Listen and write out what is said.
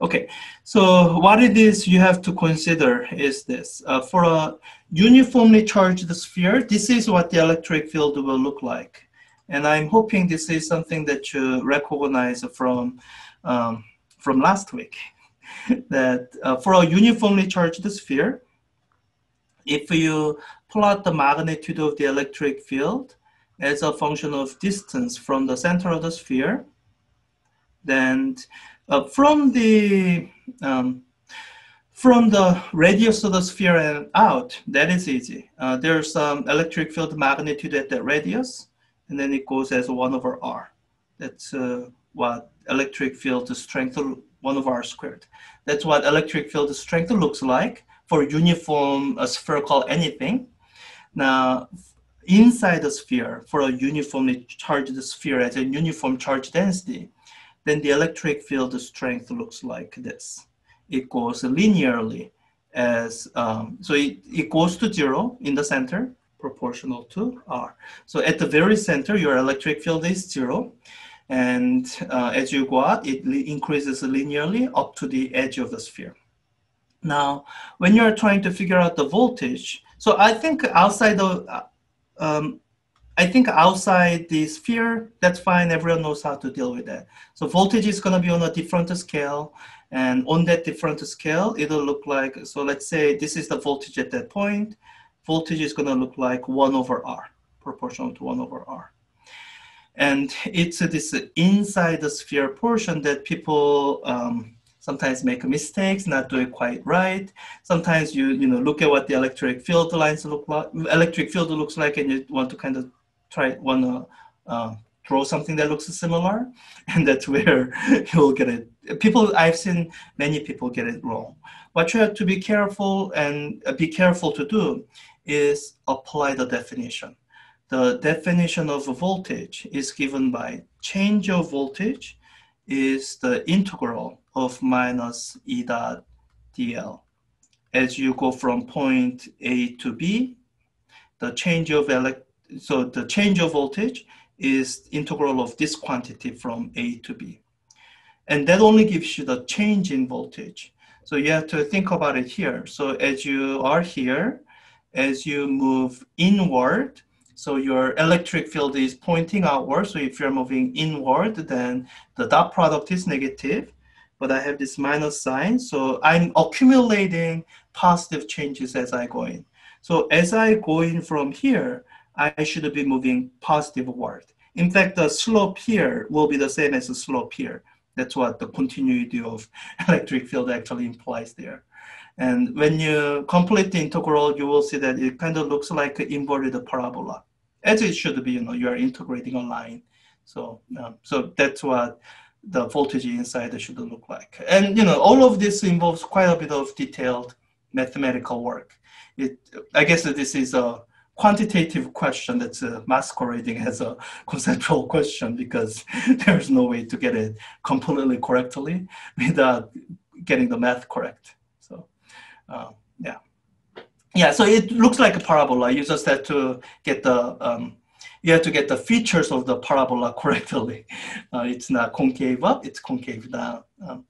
Okay, so what it is you have to consider is this. Uh, for a uniformly charged sphere, this is what the electric field will look like. And I'm hoping this is something that you recognize from, um, from last week. that uh, for a uniformly charged sphere, if you plot the magnitude of the electric field as a function of distance from the center of the sphere, then uh, from the um, from the radius of the sphere and out, that is easy. Uh, there's some electric field magnitude at that radius, and then it goes as 1 over r. That's uh, what electric field strength 1 over r squared. That's what electric field strength looks like for uniform uh, spherical anything. Now, inside the sphere, for a uniformly charged sphere at a uniform charge density, then the electric field strength looks like this. It goes linearly as, um, so it, it goes to zero in the center, proportional to R. So at the very center, your electric field is zero. And uh, as you go out, it increases linearly up to the edge of the sphere. Now, when you're trying to figure out the voltage, so I think outside the, uh, um, I think outside the sphere, that's fine. Everyone knows how to deal with that. So voltage is going to be on a different scale. And on that different scale, it'll look like, so let's say this is the voltage at that point. Voltage is going to look like 1 over R, proportional to 1 over R. And it's this inside the sphere portion that people um, sometimes make mistakes, not do it quite right. Sometimes you, you know, look at what the electric field lines look like, electric field looks like, and you want to kind of try want to uh, draw something that looks similar, and that's where you'll get it. People I've seen many people get it wrong. What you have to be careful and uh, be careful to do is apply the definition. The definition of voltage is given by change of voltage is the integral of minus E dot dl. As you go from point A to B, the change of elect so the change of voltage is integral of this quantity from A to B. And that only gives you the change in voltage. So you have to think about it here. So as you are here, as you move inward, so your electric field is pointing outward. So if you're moving inward, then the dot product is negative, but I have this minus sign. So I'm accumulating positive changes as I go in. So as I go in from here, I should be moving positive word. In fact, the slope here will be the same as the slope here. That's what the continuity of electric field actually implies there. And when you complete the integral, you will see that it kind of looks like an inverted parabola, as it should be. You know, you are integrating a line. So, um, so that's what the voltage inside should look like. And you know, all of this involves quite a bit of detailed mathematical work. It, I guess that this is a quantitative question that's uh, masquerading as a conceptual question because there's no way to get it completely correctly without getting the math correct. So, uh, yeah. Yeah, so it looks like a parabola. You just have to get the, um, you have to get the features of the parabola correctly. Uh, it's not concave up, it's concave down. Um,